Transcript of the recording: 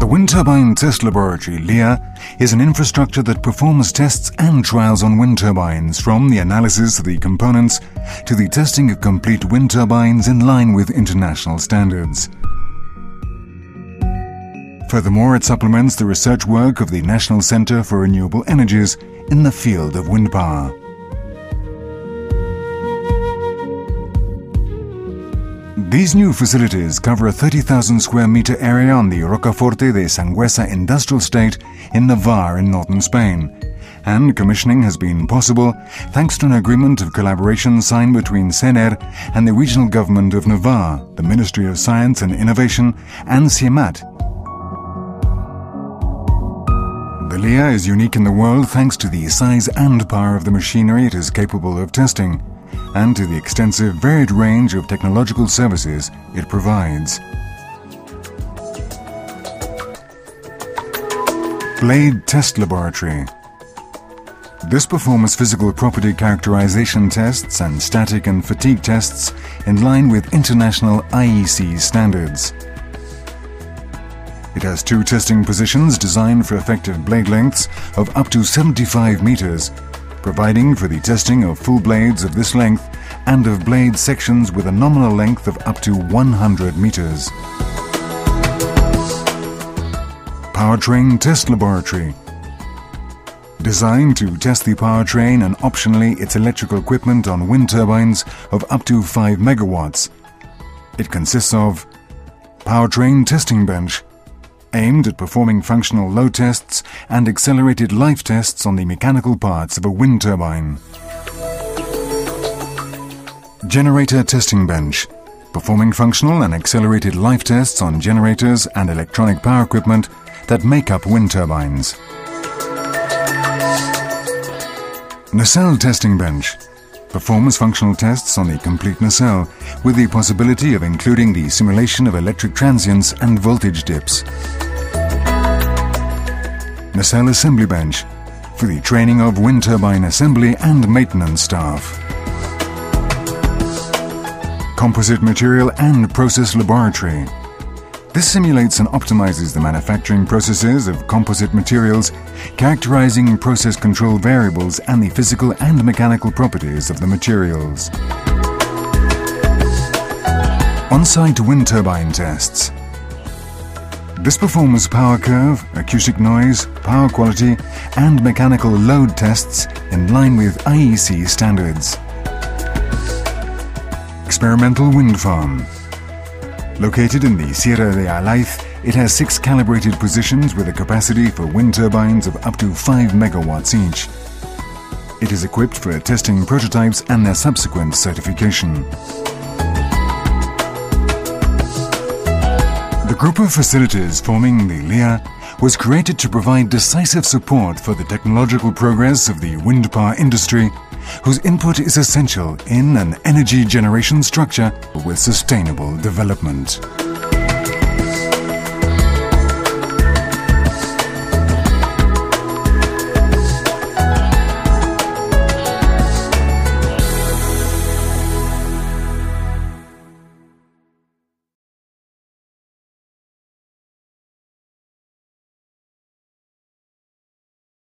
The Wind Turbine Test Laboratory, LEA, is an infrastructure that performs tests and trials on wind turbines, from the analysis of the components to the testing of complete wind turbines in line with international standards. Furthermore, it supplements the research work of the National Center for Renewable Energies in the field of wind power. These new facilities cover a 30,000 square meter area on the Rocaforte de Sangüesa industrial state in Navarre in northern Spain. And commissioning has been possible thanks to an agreement of collaboration signed between CENER and the regional government of Navarre, the Ministry of Science and Innovation, and CIEMAT. The LEA is unique in the world thanks to the size and power of the machinery it is capable of testing and to the extensive varied range of technological services it provides. Blade Test Laboratory This performs physical property characterization tests and static and fatigue tests in line with international IEC standards. It has two testing positions designed for effective blade lengths of up to 75 meters providing for the testing of full blades of this length and of blade sections with a nominal length of up to 100 meters. Powertrain Test Laboratory Designed to test the powertrain and optionally its electrical equipment on wind turbines of up to 5 megawatts. It consists of Powertrain Testing Bench aimed at performing functional load tests and accelerated life tests on the mechanical parts of a wind turbine. Generator Testing Bench performing functional and accelerated life tests on generators and electronic power equipment that make up wind turbines. Nacelle Testing Bench performs functional tests on the complete nacelle with the possibility of including the simulation of electric transients and voltage dips. Nacelle Assembly Bench for the training of wind turbine assembly and maintenance staff. Composite Material and Process Laboratory. This simulates and optimizes the manufacturing processes of composite materials, characterizing process control variables and the physical and mechanical properties of the materials. On-site wind turbine tests. This performs power curve, acoustic noise, power quality, and mechanical load tests in line with IEC standards. Experimental Wind Farm Located in the Sierra de Alaiz, it has six calibrated positions with a capacity for wind turbines of up to 5 megawatts each. It is equipped for testing prototypes and their subsequent certification. The group of facilities forming the LEA was created to provide decisive support for the technological progress of the wind power industry, whose input is essential in an energy generation structure with sustainable development.